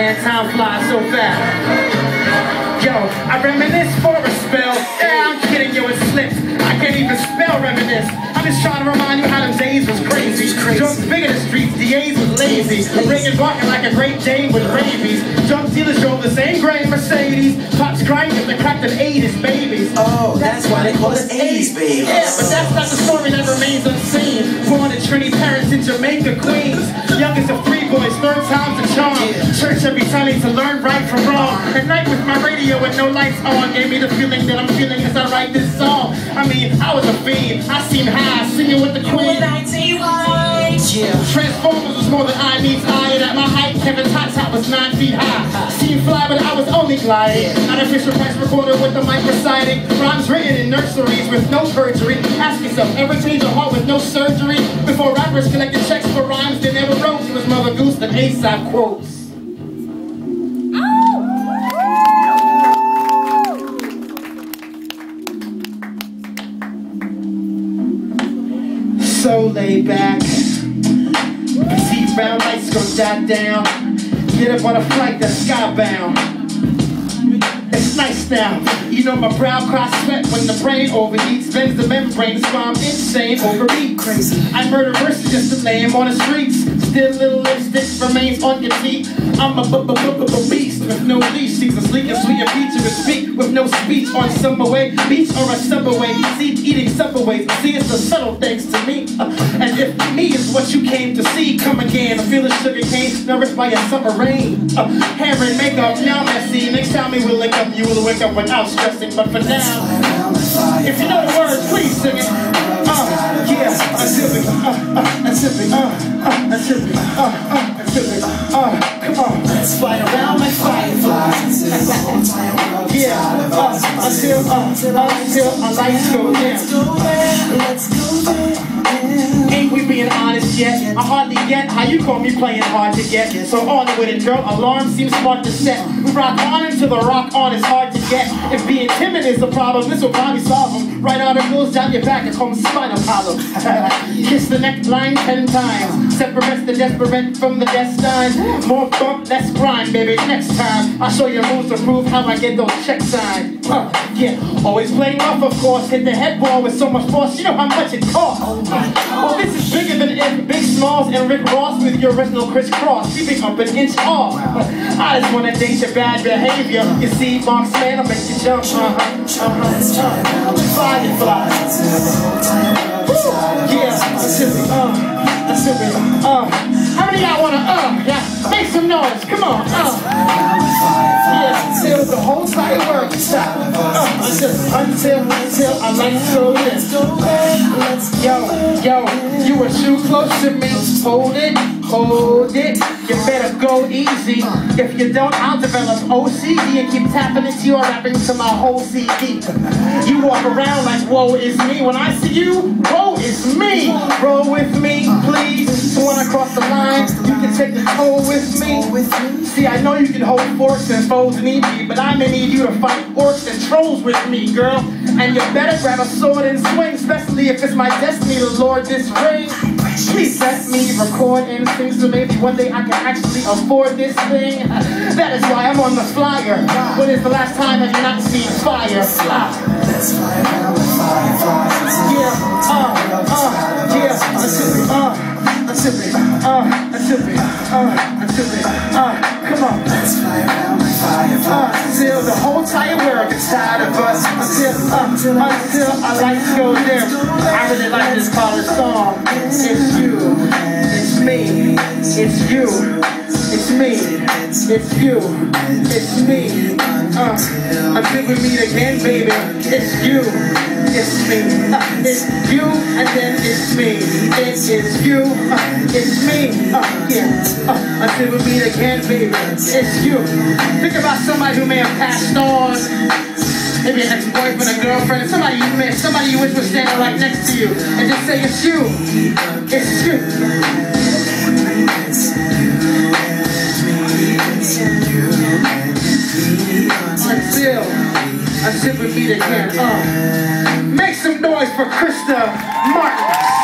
man, time flies so fast. Yo, I reminisce for a spell. Yeah, I'm kidding, yo, it slips. I can't even spell reminisce. I'm just trying to remind you how them days was crazy. Drunk big in the streets, DAs was lazy. Reagan barking like a great Dane with rabies. Drunk dealers drove the same gray Mercedes. Pops grinding the cracked of 80s babies. Oh, that's why they call us 80s babies. Yeah, but that's not the story that remains unseen. Born to Trinity parents in Jamaica, Queens. Youngest of three boys, third time's a Church every Sunday to learn right from wrong. At night with my radio and no lights on, gave me the feeling that I'm feeling as I write this song. I mean, I was a fiend. I seemed high, singing with the queen. Transformers was more than I needs I and at my height Kevin Tot Top was nine feet high Seemed fly but I was only gliding Artificial press recorder with the mic reciting Rhymes written in nurseries with no perjury Ask yourself, ever change a heart with no surgery? Before rappers collected checks for rhymes they never wrote It was Mother Goose and Aesop quotes Laid back. See brown lights go die down. Get up on a flight that's skybound. It's nice now. You know my brow cries sweat when the brain overheats. Bends the membrane, that's why I'm insane, overeat Crazy. I murder verses just to lay 'em on the streets. Still little lipstick remains on your feet. I'm a bu- bu- bu- bu- beast with no leash Sees a sleek and sweet feature to speak With no speech on subway Beach or a subway. See eating subways See it's the subtle things to me. Uh, And if me is what you came to see Come again, I feel the sugar cane Nourished by a summer rain. Uh, Hair and makeup, now messy. Next time we will link up You will wake up without stressing. But for now if you know the words, please sing it. Uh, yeah, until we, uh, uh, until we, uh, uh, until we, uh, uh, until, uh, until our lights go down. Ain't we being honest yet? I hardly get how you call me playing hard to get. So on with it, girl. Alarm seems smart to set. We rock on until the rock on is hard to get. If being timid is the problem, this will probably solve them. Write articles down your back and call spinal column. Kiss the neckline ten times. Separate the desperate from the destined. More bump, less grind, baby. Next time, I'll show you moves to prove how I get those check signs. Uh, yeah, always playing rough, of course. Hit the headball with so much force. You know how much it costs. Well, this is bigger than if Big Smalls and Rick Ross with your original crisscross. Keeping up an inch off. I just wanna date your bad behavior. You see, MarXman, I'll make you jump. Uh-huh, uh-huh, uh. Fireflies. Woo, Yeah, uh, until we, uh. How many of y'all wanna, uh, yeah, make some noise, come on, uh. Yeah, till the whole entire world stop. Uh, until, until, until I like so this. Yo, yo, you were too close to me. Hold it, hold it. You better go easy. If you don't, I'll develop OCD and keep tapping into your rapping to my whole CD. You walk around like, whoa, is me. When I see you, whoa, it's me. Roll with me, please. So when I cross the line, you can take the toll with me. See, I know you can hold forks and foes need me, but I may need you to fight orcs and trolls with me, girl. And you better grab a sword and swing, especially if it's my destiny to lord this ring. Please let me record and sing, so maybe one day I can actually afford this thing. That is why I'm on the flyer. When is the last time have you not seen fire? Ah. Yeah, uh, uh, yeah, until we, uh, until we, uh, until we, uh, uh, come on. Uh, until the whole entire world gets tired of us. Until, uh, until our lights go dim. I really like this college song. It's you, me, it's you, it's me, it's you, it's me. Uh, until we meet again, baby. It's you, it's me. Uh, it's you, and then it's me. It is you, uh, it's me. Uh, yeah. Uh, until we meet again, baby. It's you. Think about somebody who may have passed on. Maybe an ex-boyfriend, a girlfriend, somebody you miss, somebody you wish was standing right next to you, and just say it's you. It's you. Uh, make some noise for Krista Martin.